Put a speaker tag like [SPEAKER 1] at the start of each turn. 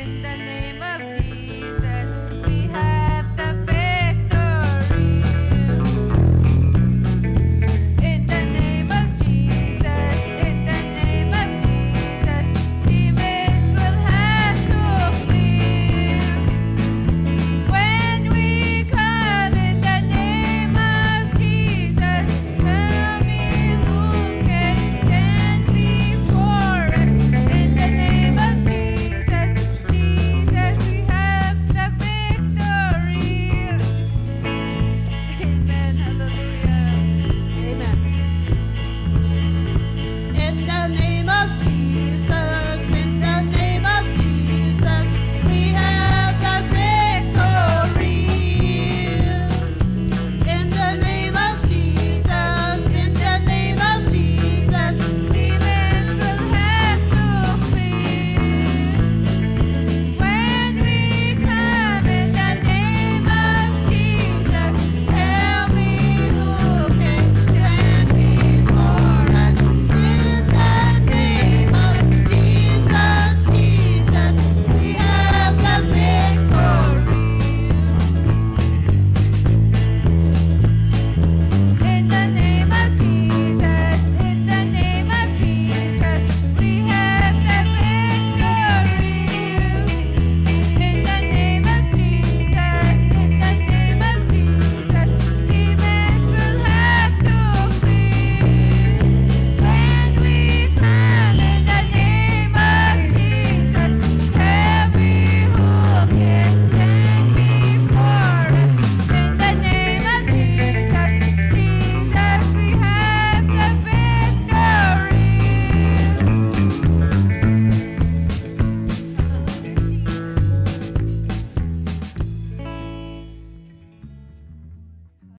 [SPEAKER 1] And the name